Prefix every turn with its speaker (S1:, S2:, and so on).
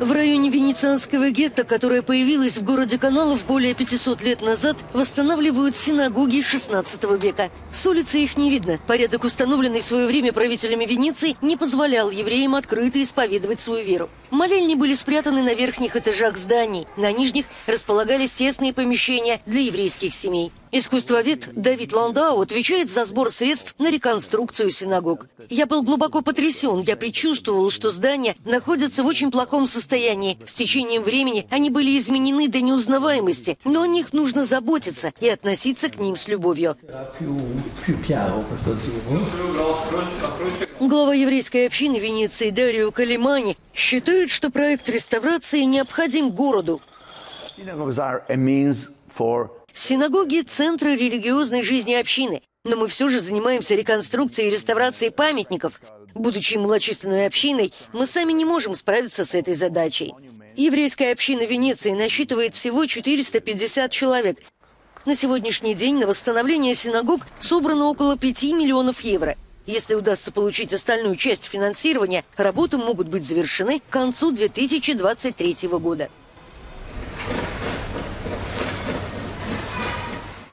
S1: В районе венецианского гетто, которое появилось в городе каналов более 500 лет назад, восстанавливают синагоги 16 века. С улицы их не видно. Порядок, установленный в свое время правителями Венеции, не позволял евреям открыто исповедовать свою веру. Молельни были спрятаны на верхних этажах зданий. На нижних располагались тесные помещения для еврейских семей. Искусствовед Давид Ландау отвечает за сбор средств на реконструкцию синагог. «Я был глубоко потрясен. Я предчувствовал, что здания находятся в очень плохом состоянии. С течением времени они были изменены до неузнаваемости, но о них нужно заботиться и относиться к ним с любовью». Глава еврейской общины Венеции Дарио Калимани считает, что проект реставрации необходим городу. Синагоги – центры религиозной жизни общины, но мы все же занимаемся реконструкцией и реставрацией памятников. Будучи малочисленной общиной, мы сами не можем справиться с этой задачей. Еврейская община Венеции насчитывает всего 450 человек. На сегодняшний день на восстановление синагог собрано около 5 миллионов евро. Если удастся получить остальную часть финансирования, работы могут быть завершены к концу 2023 года.